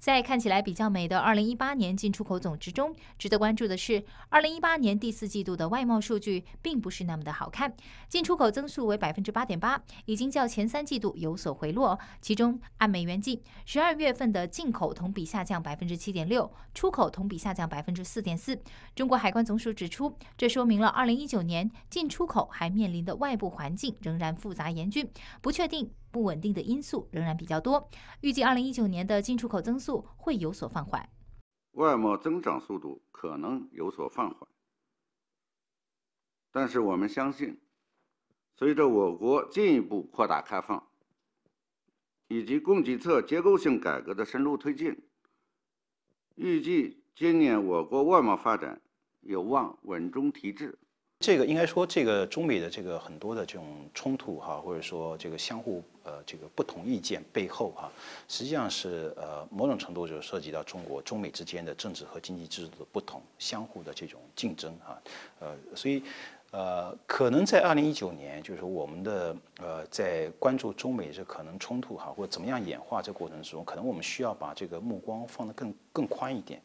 在看起来比较美的二零一八年进出口总值中，值得关注的是，二零一八年第四季度的外贸数据并不是那么的好看，进出口增速为百分之八点八，已经较前三季度有所回落。其中，按美元计，十二月份的进口同比下降百分之七点六，出口同比下降百分之四点四。中国海关总署指出，这说明了二零一九年进出口还面临的外部环境仍然复杂严峻，不确定。不稳定的因素仍然比较多，预计二零一九年的进出口增速会有所放缓，外贸增长速度可能有所放缓。但是我们相信，随着我国进一步扩大开放，以及供给侧结构性改革的深入推进，预计今年我国外贸发展有望稳中提质。这个应该说，这个中美的这个很多的这种冲突哈，或者说这个相互呃这个不同意见背后哈，实际上是呃某种程度就涉及到中国中美之间的政治和经济制度的不同，相互的这种竞争哈，呃，所以呃可能在二零一九年，就是我们的呃在关注中美这可能冲突哈，或者怎么样演化这过程之中，可能我们需要把这个目光放得更更宽一点，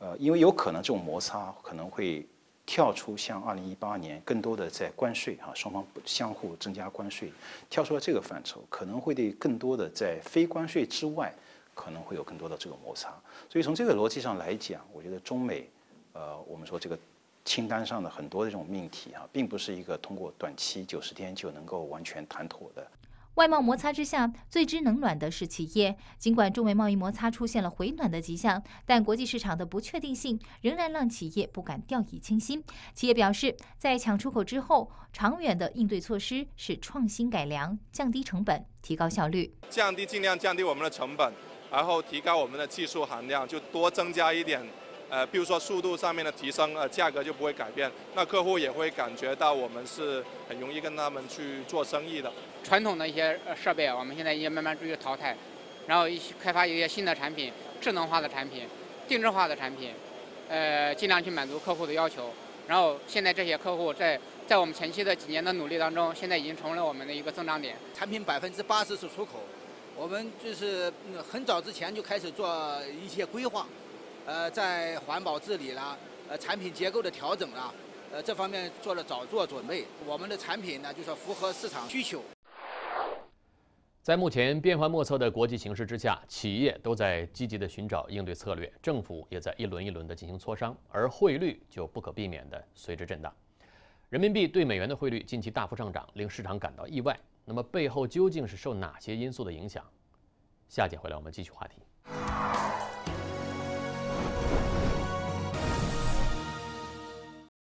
呃，因为有可能这种摩擦可能会。跳出像二零一八年更多的在关税啊双方相互增加关税，跳出了这个范畴，可能会对更多的在非关税之外可能会有更多的这个摩擦。所以从这个逻辑上来讲，我觉得中美，呃，我们说这个清单上的很多的这种命题啊，并不是一个通过短期九十天就能够完全谈妥的。外贸摩擦之下，最知冷暖的是企业。尽管中美贸易摩擦出现了回暖的迹象，但国际市场的不确定性仍然让企业不敢掉以轻心。企业表示，在抢出口之后，长远的应对措施是创新改良、降低成本、提高效率。降低尽量降低我们的成本，然后提高我们的技术含量，就多增加一点。呃，比如说速度上面的提升，呃，价格就不会改变，那客户也会感觉到我们是很容易跟他们去做生意的。传统的一些设备，我们现在也慢慢逐渐淘汰，然后一些开发一些新的产品，智能化的产品，定制化的产品，呃，尽量去满足客户的要求。然后现在这些客户在在我们前期的几年的努力当中，现在已经成为了我们的一个增长点。产品百分之八十是出口，我们就是很早之前就开始做一些规划。呃，在环保治理啦，呃，产品结构的调整啦，呃，这方面做了早做准备。我们的产品呢，就是符合市场需求。在目前变幻莫测的国际形势之下，企业都在积极的寻找应对策略，政府也在一轮一轮的进行磋商，而汇率就不可避免的随之震荡。人民币对美元的汇率近期大幅上涨，令市场感到意外。那么背后究竟是受哪些因素的影响？下节回来我们继续话题。